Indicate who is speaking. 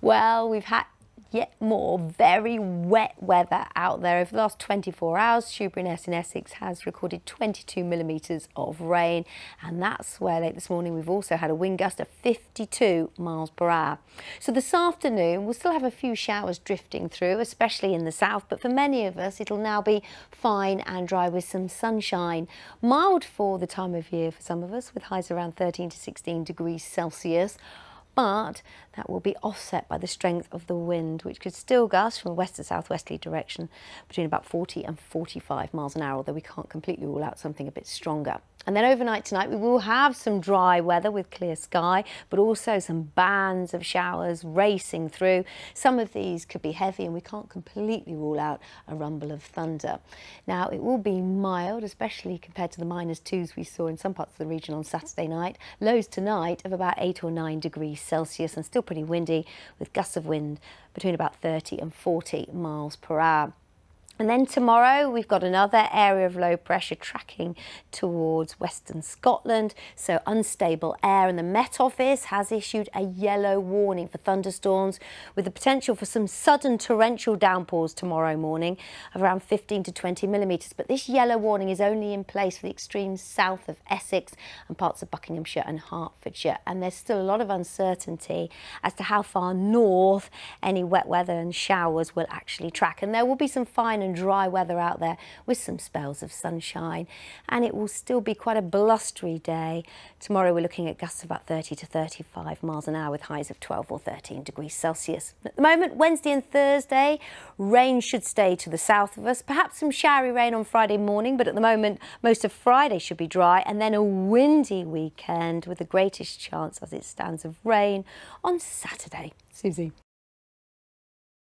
Speaker 1: Well, we've had yet more very wet weather out there. Over the last 24 hours, Shoebury in Essex has recorded 22 millimetres of rain, and that's where late this morning we've also had a wind gust of 52 miles per hour. So this afternoon we'll still have a few showers drifting through, especially in the south, but for many of us it'll now be fine and dry with some sunshine. Mild for the time of year for some of us, with highs around 13 to 16 degrees Celsius but that will be offset by the strength of the wind, which could still gust from a west to southwesterly direction between about 40 and 45 miles an hour, although we can't completely rule out something a bit stronger. And then overnight tonight, we will have some dry weather with clear sky, but also some bands of showers racing through. Some of these could be heavy and we can't completely rule out a rumble of thunder. Now, it will be mild, especially compared to the minus twos we saw in some parts of the region on Saturday night. Lows tonight of about eight or nine degrees Celsius and still pretty windy with gusts of wind between about 30 and 40 miles per hour. And then tomorrow we've got another area of low pressure tracking towards western Scotland. So unstable air and the Met Office has issued a yellow warning for thunderstorms with the potential for some sudden torrential downpours tomorrow morning of around 15 to 20 millimetres. But this yellow warning is only in place for the extreme south of Essex and parts of Buckinghamshire and Hertfordshire. And there's still a lot of uncertainty as to how far north any wet weather and showers will actually track. And there will be some fine and dry weather out there with some spells of sunshine and it will still be quite a blustery day. Tomorrow we're looking at gusts of about 30 to 35 miles an hour with highs of 12 or 13 degrees Celsius. At the moment, Wednesday and Thursday, rain should stay to the south of us, perhaps some showery rain on Friday morning, but at the moment most of Friday should be dry and then a windy weekend with the greatest chance as it stands of rain on Saturday. Susie.